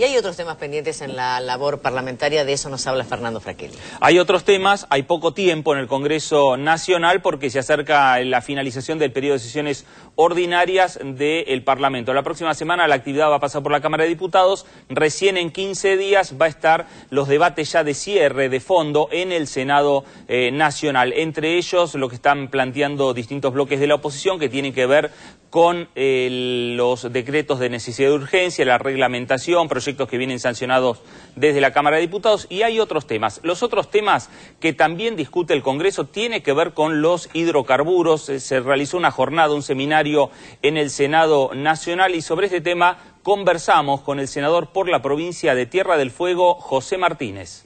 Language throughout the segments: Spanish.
Y hay otros temas pendientes en la labor parlamentaria, de eso nos habla Fernando Fraquelli. Hay otros temas, hay poco tiempo en el Congreso Nacional porque se acerca la finalización del periodo de sesiones ordinarias del Parlamento. La próxima semana la actividad va a pasar por la Cámara de Diputados, recién en 15 días va a estar los debates ya de cierre, de fondo, en el Senado eh, Nacional. Entre ellos lo que están planteando distintos bloques de la oposición que tienen que ver con eh, los decretos de necesidad de urgencia, la reglamentación, proyectos que vienen sancionados desde la Cámara de Diputados y hay otros temas. Los otros temas que también discute el Congreso tiene que ver con los hidrocarburos. Eh, se realizó una jornada, un seminario en el Senado Nacional y sobre este tema conversamos con el senador por la provincia de Tierra del Fuego, José Martínez.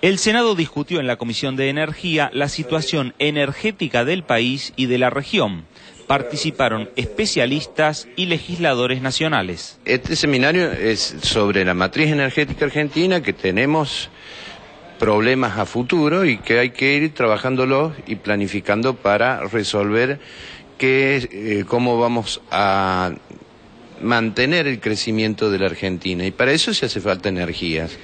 El Senado discutió en la Comisión de Energía la situación energética del país y de la región participaron especialistas y legisladores nacionales. Este seminario es sobre la matriz energética argentina que tenemos problemas a futuro y que hay que ir trabajándolo y planificando para resolver qué, eh, cómo vamos a mantener el crecimiento de la Argentina y para eso se hace falta energías.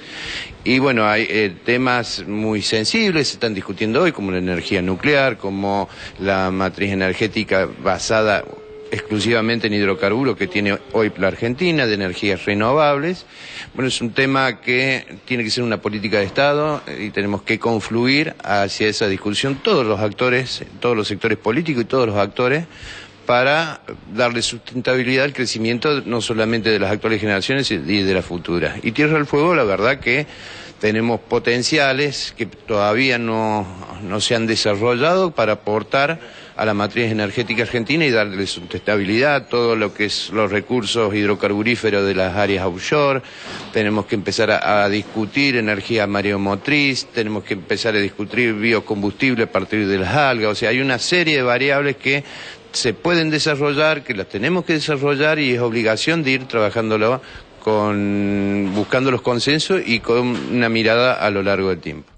Y bueno, hay eh, temas muy sensibles, se están discutiendo hoy, como la energía nuclear, como la matriz energética basada exclusivamente en hidrocarburos que tiene hoy la Argentina, de energías renovables. Bueno, es un tema que tiene que ser una política de Estado y tenemos que confluir hacia esa discusión todos los actores, todos los sectores políticos y todos los actores para darle sustentabilidad al crecimiento no solamente de las actuales generaciones y de las futuras. Y Tierra del Fuego, la verdad que tenemos potenciales que todavía no, no se han desarrollado para aportar a la matriz energética argentina y darle sustentabilidad a todo lo que es los recursos hidrocarburíferos de las áreas offshore. Tenemos que empezar a, a discutir energía mareomotriz, tenemos que empezar a discutir biocombustible a partir de las algas. O sea, hay una serie de variables que se pueden desarrollar, que las tenemos que desarrollar y es obligación de ir trabajándolo con buscando los consensos y con una mirada a lo largo del tiempo.